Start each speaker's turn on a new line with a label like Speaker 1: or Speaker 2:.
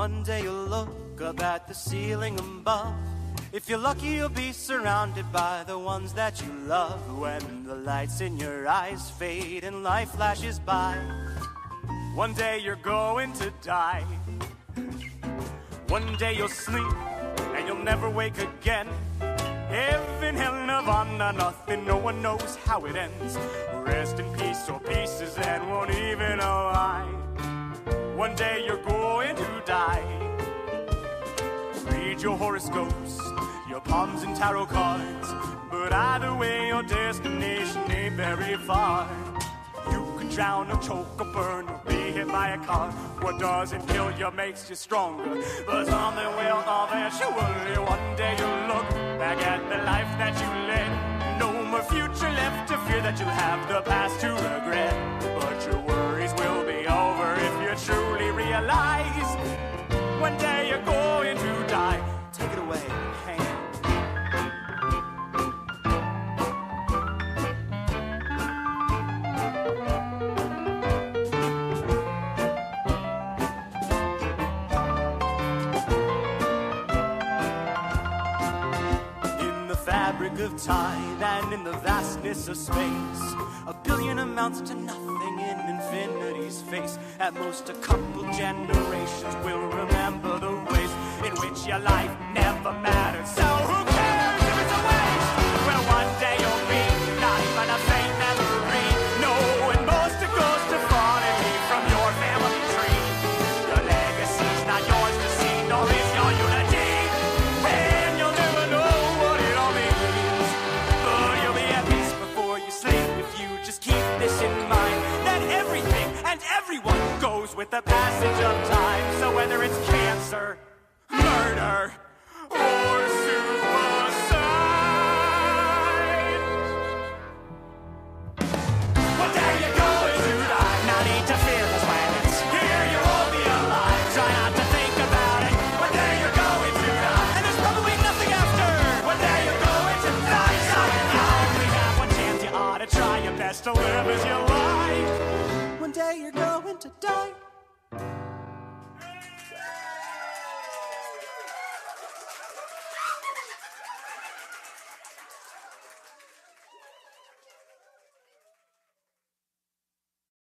Speaker 1: One day you'll look up at the ceiling above. If you're lucky, you'll be surrounded by the ones that you love. When the lights in your eyes fade and life flashes by, one day you're going to die. One day you'll sleep and you'll never wake again. Heaven, hell, nirvana, nothing, no one knows how it ends. Rest in peace or pieces and won't even why. One day you're Your horoscopes, your palms and tarot cards. But either way, your destination ain't very far. You can drown or choke or burn or be hit by a car. What doesn't kill you makes you stronger. But something will eventually. One day you'll look back at the life that you led. No more future left to fear that you'll have the past to regret. Fabric of time and in the vastness of space, a billion amounts to nothing in infinity's face. At most, a couple generations will remember the ways in which your life never mattered. So, you just keep this in mind that everything and everyone goes with the passage of time. you're going to die.